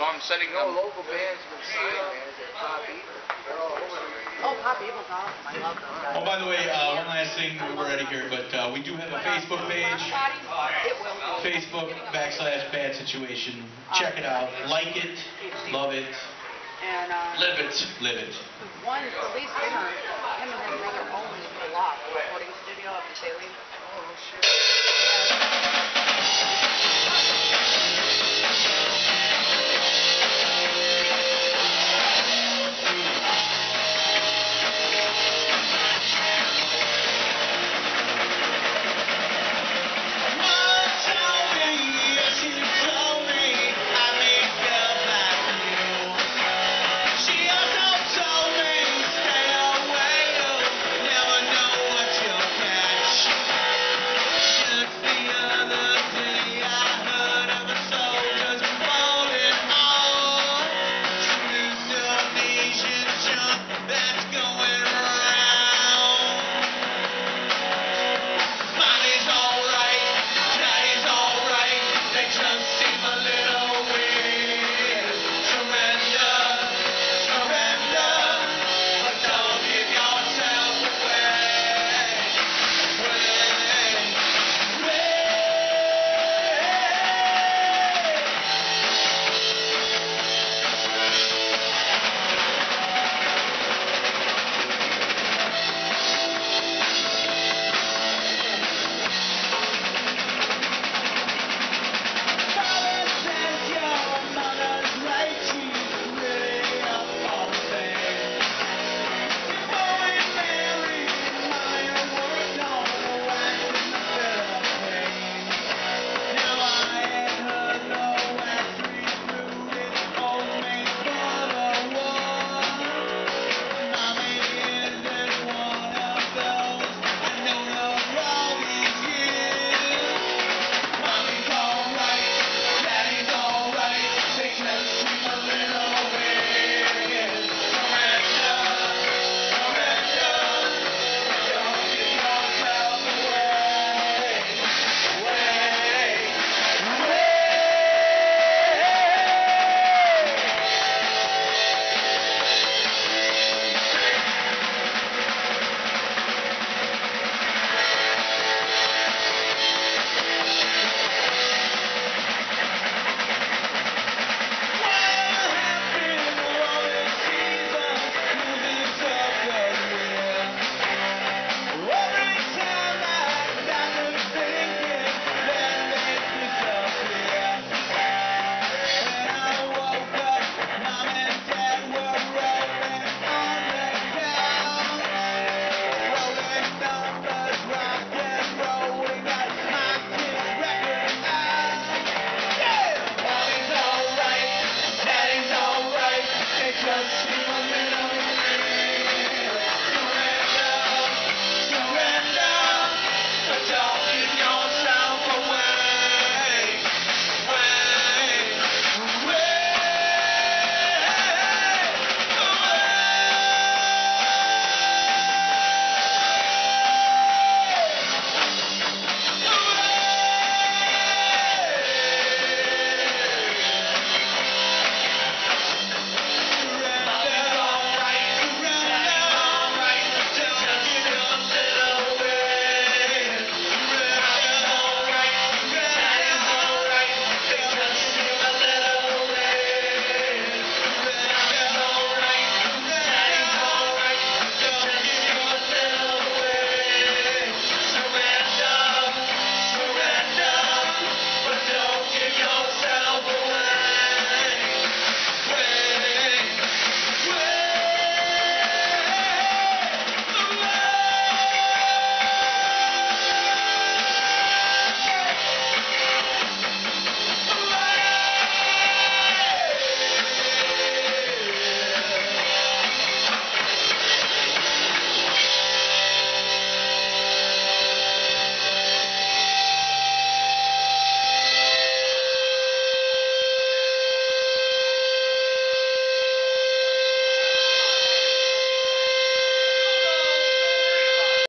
So I'm sending No them. local bands been signed, man. Is it Pop Eater? They're all over the Oh, Pop Abel's awesome. I love those guys. Oh, by the way, uh, one last thing, we're out of here, but uh, we do have a Facebook page, Facebook backslash bad situation. Uh, Check it out, like it, love it, And, uh, live it, live it. one, the lead him and his brother own the Loft recording studio up in Saline. Oh, shit.